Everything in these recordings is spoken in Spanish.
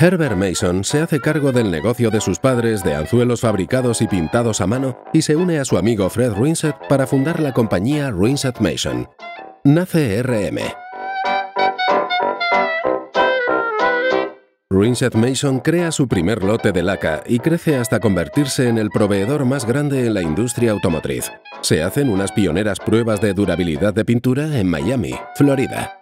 Herbert Mason se hace cargo del negocio de sus padres de anzuelos fabricados y pintados a mano y se une a su amigo Fred Rinsett para fundar la compañía Rinsett Mason. Nace RM. Rinsett Mason crea su primer lote de laca y crece hasta convertirse en el proveedor más grande en la industria automotriz. Se hacen unas pioneras pruebas de durabilidad de pintura en Miami, Florida.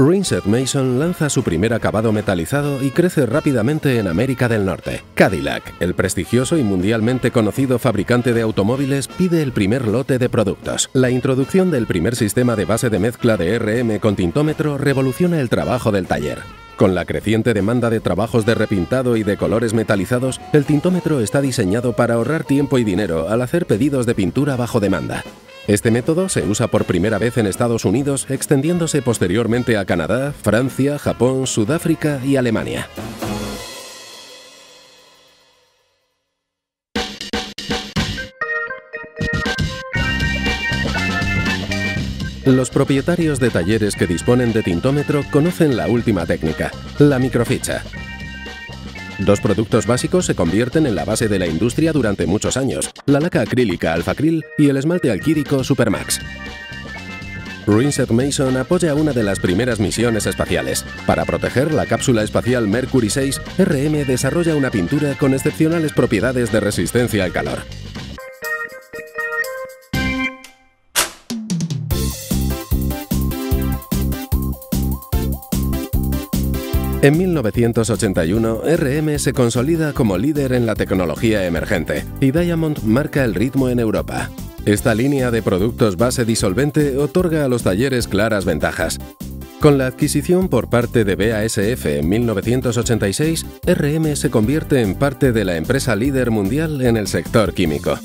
Rinsett Mason lanza su primer acabado metalizado y crece rápidamente en América del Norte. Cadillac, el prestigioso y mundialmente conocido fabricante de automóviles, pide el primer lote de productos. La introducción del primer sistema de base de mezcla de RM con tintómetro revoluciona el trabajo del taller. Con la creciente demanda de trabajos de repintado y de colores metalizados, el tintómetro está diseñado para ahorrar tiempo y dinero al hacer pedidos de pintura bajo demanda. Este método se usa por primera vez en Estados Unidos, extendiéndose posteriormente a Canadá, Francia, Japón, Sudáfrica y Alemania. Los propietarios de talleres que disponen de tintómetro conocen la última técnica, la microficha. Dos productos básicos se convierten en la base de la industria durante muchos años, la laca acrílica Alfacril y el esmalte alquídico Supermax. Rinsett Mason apoya una de las primeras misiones espaciales. Para proteger la cápsula espacial Mercury 6, RM desarrolla una pintura con excepcionales propiedades de resistencia al calor. En 1981, RM se consolida como líder en la tecnología emergente y Diamond marca el ritmo en Europa. Esta línea de productos base disolvente otorga a los talleres claras ventajas. Con la adquisición por parte de BASF en 1986, RM se convierte en parte de la empresa líder mundial en el sector químico.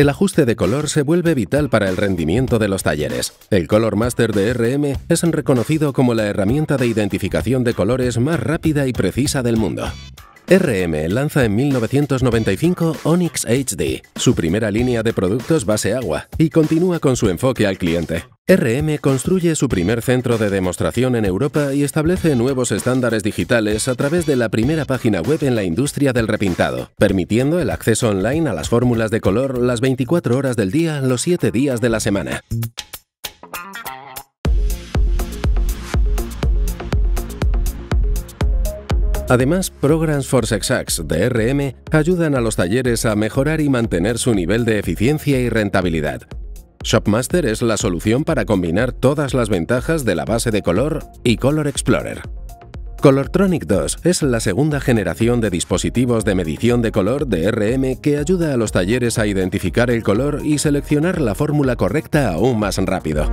El ajuste de color se vuelve vital para el rendimiento de los talleres. El Color Master de RM es reconocido como la herramienta de identificación de colores más rápida y precisa del mundo. RM lanza en 1995 Onyx HD, su primera línea de productos base agua, y continúa con su enfoque al cliente. RM construye su primer centro de demostración en Europa y establece nuevos estándares digitales a través de la primera página web en la industria del repintado, permitiendo el acceso online a las fórmulas de color las 24 horas del día, los 7 días de la semana. Además, Programs for Sexax de RM ayudan a los talleres a mejorar y mantener su nivel de eficiencia y rentabilidad. Shopmaster es la solución para combinar todas las ventajas de la base de color y Color Explorer. Colortronic 2 es la segunda generación de dispositivos de medición de color de RM que ayuda a los talleres a identificar el color y seleccionar la fórmula correcta aún más rápido.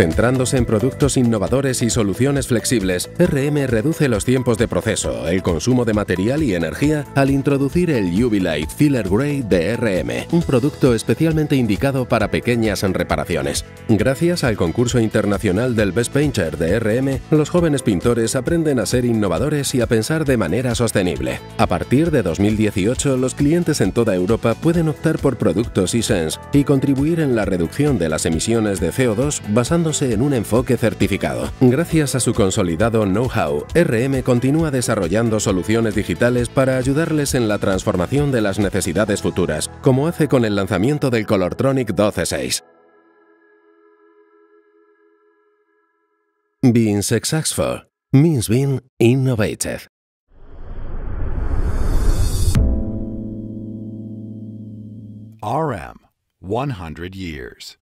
Centrándose en productos innovadores y soluciones flexibles, RM reduce los tiempos de proceso, el consumo de material y energía al introducir el UV Filler Grey de RM, un producto especialmente indicado para pequeñas reparaciones. Gracias al concurso internacional del Best Painter de RM, los jóvenes pintores aprenden a ser innovadores y a pensar de manera sostenible. A partir de 2018, los clientes en toda Europa pueden optar por productos e-Sense y contribuir en la reducción de las emisiones de CO2 en un enfoque certificado. Gracias a su consolidado know-how, RM continúa desarrollando soluciones digitales para ayudarles en la transformación de las necesidades futuras, como hace con el lanzamiento del Colortronic 12.6. Being successful means being innovative. RM, 100 years.